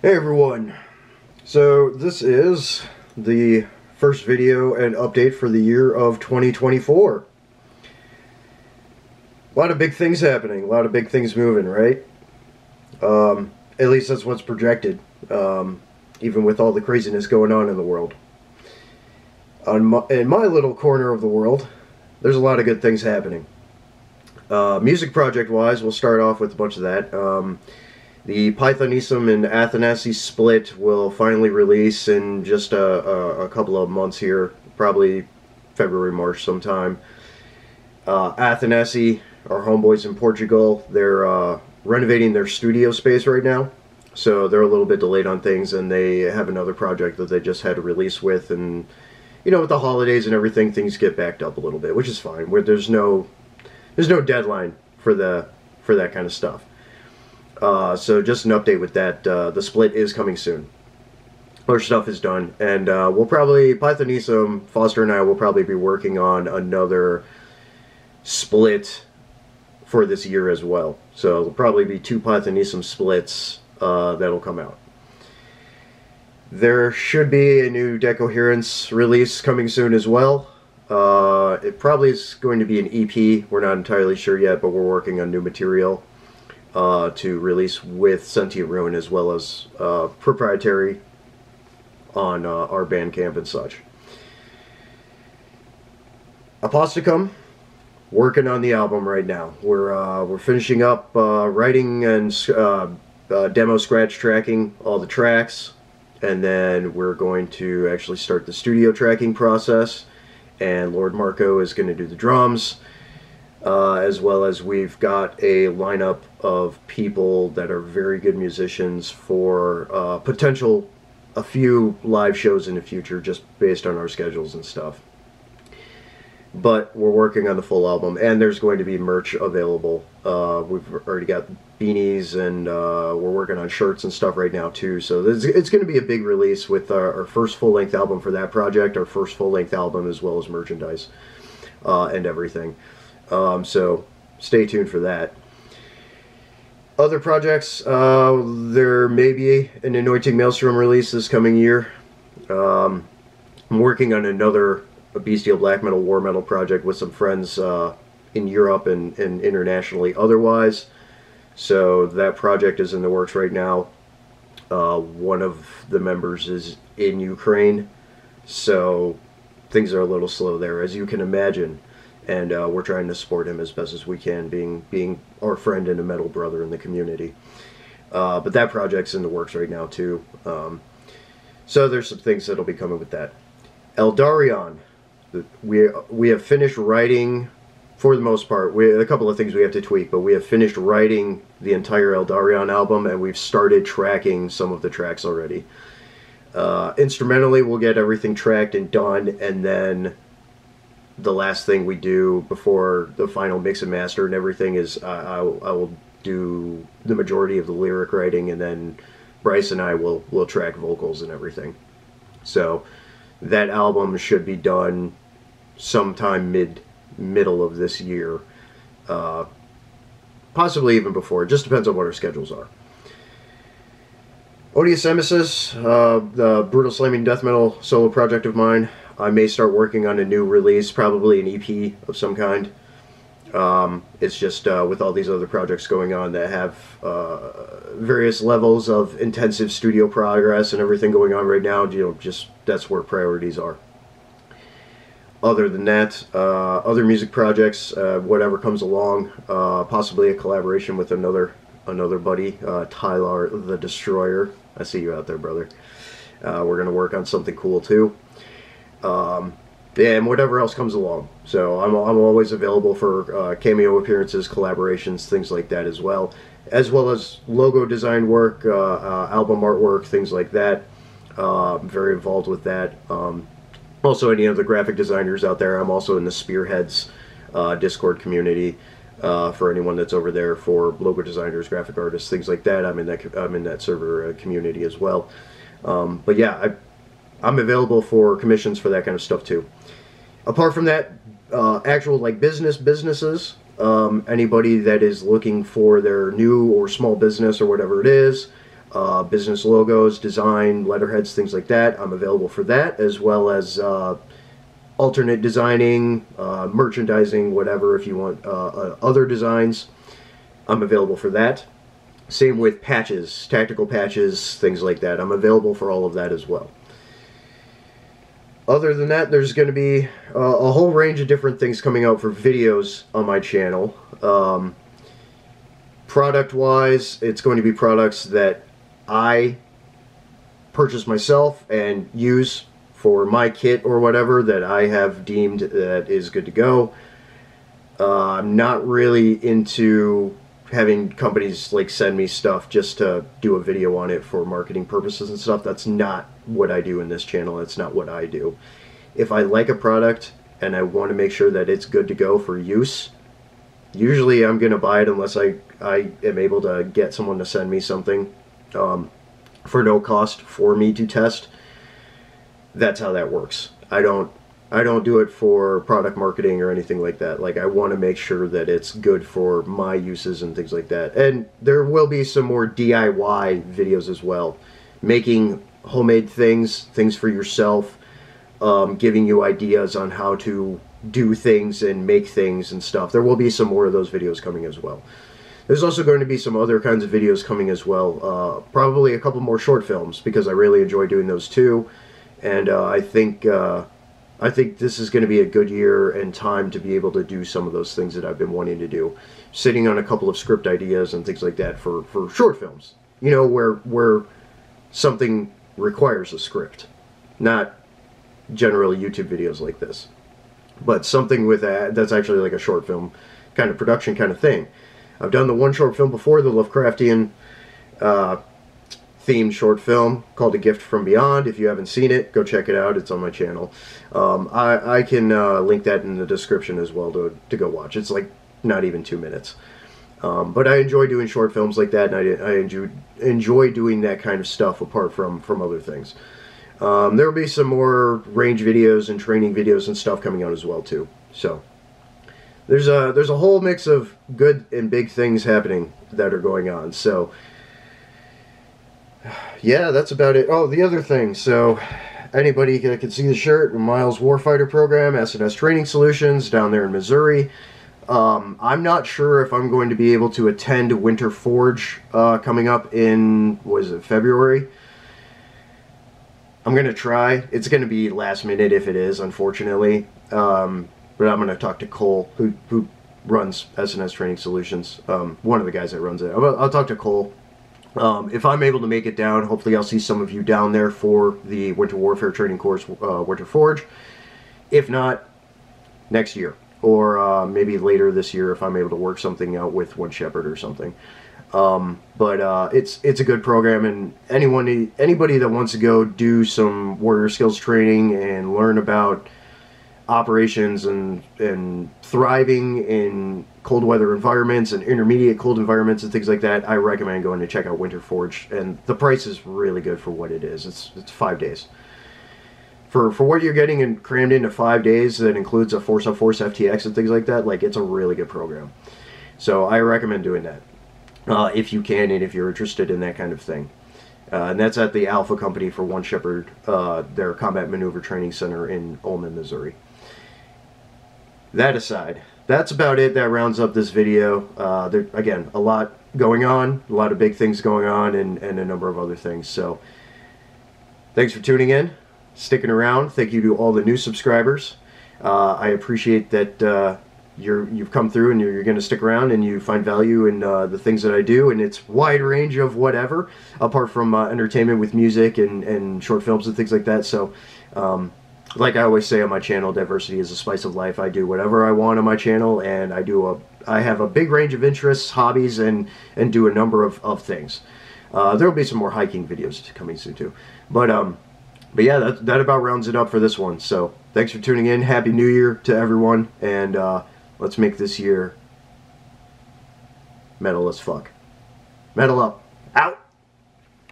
Hey everyone. So this is the first video and update for the year of 2024. A lot of big things happening, a lot of big things moving, right? Um, at least that's what's projected, um, even with all the craziness going on in the world. On my, in my little corner of the world, there's a lot of good things happening. Uh, music project wise, we'll start off with a bunch of that. Um, the Pythonism and Athanasi split will finally release in just a, a, a, couple of months here, probably February, March sometime. Uh, Athanasi, our homeboys in Portugal, they're uh, renovating their studio space right now. So they're a little bit delayed on things and they have another project that they just had to release with and you know with the holidays and everything things get backed up a little bit, which is fine. Where there's no there's no deadline for the for that kind of stuff. Uh, so just an update with that. Uh, the split is coming soon. Our stuff is done, and uh, we'll probably Pythonism, Foster and I will probably be working on another split for this year as well. So there'll probably be two Pythonism splits uh, that'll come out. There should be a new Decoherence release coming soon as well. Uh, it probably is going to be an EP. We're not entirely sure yet, but we're working on new material uh, to release with Sentient Ruin as well as uh, proprietary on uh, our Bandcamp and such. Aposticum, working on the album right now. We're uh, we're finishing up uh, writing and uh, demo scratch tracking all the tracks, and then we're going to actually start the studio tracking process. And Lord Marco is going to do the drums uh, as well as we've got a lineup of people that are very good musicians for uh, potential a few live shows in the future just based on our schedules and stuff. But we're working on the full album and there's going to be merch available. Uh, we've already got beanies and uh, we're working on shirts and stuff right now too. So it's going to be a big release with our, our first full-length album for that project our first full-length album as well as merchandise uh, and everything um, so stay tuned for that. Other projects, uh, there may be an Anointing Maelstrom release this coming year. Um, I'm working on another Bestial Black Metal War Metal project with some friends uh, in Europe and, and internationally otherwise. So that project is in the works right now. Uh, one of the members is in Ukraine, so things are a little slow there, as you can imagine and uh, we're trying to support him as best as we can, being being our friend and a metal brother in the community. Uh, but that project's in the works right now too. Um, so there's some things that'll be coming with that. Eldarion, we we have finished writing for the most part. We a couple of things we have to tweak, but we have finished writing the entire Eldarion album, and we've started tracking some of the tracks already. Uh, instrumentally, we'll get everything tracked and done, and then the last thing we do before the final mix and master and everything is I, I, I will do the majority of the lyric writing and then Bryce and I will will track vocals and everything. So that album should be done sometime mid middle of this year, uh, possibly even before. It just depends on what our schedules are. Odious Emesis, uh, the brutal slamming death metal solo project of mine. I may start working on a new release, probably an EP of some kind. Um, it's just uh, with all these other projects going on that have uh, various levels of intensive studio progress and everything going on right now. You know, just that's where priorities are. Other than that, uh, other music projects, uh, whatever comes along, uh, possibly a collaboration with another another buddy, uh, Tyler the Destroyer. I see you out there, brother. we're gonna work on something cool too um, and whatever else comes along. So I'm, I'm always available for uh, cameo appearances, collaborations, things like that as well, as well as logo design work, uh, uh, album artwork, things like that. Uh, I'm very involved with that. Um, also, any of the graphic designers out there, I'm also in the Spearheads uh, Discord community. Uh, for anyone that's over there for logo designers, graphic artists, things like that, I'm in that I'm in that server community as well. Um, but yeah, I I'm available for commissions for that kind of stuff too. Apart from that, uh, actual like business businesses, um, anybody that is looking for their new or small business or whatever it is, uh, business logos, design, letterheads, things like that. I'm available for that, as well as uh, alternate designing, uh, merchandising, whatever. If you want uh, uh, other designs, I'm available for that. Same with patches, tactical patches, things like that. I'm available for all of that as well. Other than that, there's going to be uh, a whole range of different things coming out for videos on my channel. Um, product wise, it's going to be products that I purchase myself and use for my kit or whatever that I have deemed that is good to go. Uh, I'm not really into having companies like send me stuff just to do a video on it for marketing purposes and stuff. That's not what I do in this channel. That's not what I do. If I like a product and I want to make sure that it's good to go for use, usually I'm going to buy it unless I, I am able to get someone to send me something um, for no cost for me to test. That's how that works. I don't I don't do it for product marketing or anything like that. Like I want to make sure that it's good for my uses and things like that. And there will be some more DIY videos as well, making homemade things, things for yourself, um, giving you ideas on how to do things and make things and stuff. There will be some more of those videos coming as well. There's also going to be some other kinds of videos coming as well. Uh, probably a couple more short films because I really enjoy doing those too. And uh, I think uh, I think this is going to be a good year and time to be able to do some of those things that I've been wanting to do. Sitting on a couple of script ideas and things like that for, for short films. You know, where where something requires a script, not generally YouTube videos like this, but something with that that's actually like a short film kind of production kind of thing. I've done the one short film before, the Lovecraftian uh, themed short film called A Gift from Beyond. If you haven't seen it, go check it out. It's on my channel. Um, I, I, can uh, link that in the description as well to, to go watch. It's like not even two minutes. Um, but I enjoy doing short films like that, and I, I enjoy, enjoy doing that kind of stuff apart from, from other things. Um, there will be some more range videos and training videos and stuff coming out as well too. So there's a there's a whole mix of good and big things happening that are going on. So yeah, that's about it. Oh, the other thing. So, anybody that can see the shirt, Miles Warfighter Program, SNS Training Solutions, down there in Missouri. Um, I'm not sure if I'm going to be able to attend Winter Forge uh, coming up in, was it, February? I'm going to try. It's going to be last minute if it is, unfortunately. Um, but I'm going to talk to Cole, who, who runs SNS Training Solutions, um, one of the guys that runs it. I'll, I'll talk to Cole um, if I'm able to make it down, hopefully I'll see some of you down there for the Winter Warfare training course, uh, Winter Forge. If not, next year. Or uh, maybe later this year if I'm able to work something out with One Shepherd or something. Um, but uh, it's it's a good program, and anyone anybody that wants to go do some warrior skills training and learn about operations and and thriving in cold weather environments and intermediate cold environments and things like that, I recommend going to check out Winter Forge. And the price is really good for what it is. It's it's five days. For for what you're getting and crammed into five days, that includes a Force of Force FTX and things like that. Like it's a really good program. So I recommend doing that uh, if you can and if you're interested in that kind of thing. Uh, and that's at the Alpha Company for One Shepherd, uh, their Combat Maneuver Training Center in Ulman, Missouri that aside, that's about it. That rounds up this video. Uh, there, again, a lot going on, a lot of big things going on, and, and a number of other things. So, thanks for tuning in, sticking around. Thank you to all the new subscribers. Uh, I appreciate that uh, you're you've come through and you're, you're going to stick around and you find value in uh, the things that I do and it's wide range of whatever apart from uh, entertainment with music and, and short films and things like that so um, like I always say on my channel, diversity is a spice of life. I do whatever I want on my channel, and I do a I have a big range of interests, hobbies, and and do a number of, of things. Uh, there will be some more hiking videos coming soon too, but um, but yeah, that that about rounds it up for this one. So thanks for tuning in. Happy New Year to everyone, and uh, let's make this year metal as fuck. Metal up. Out.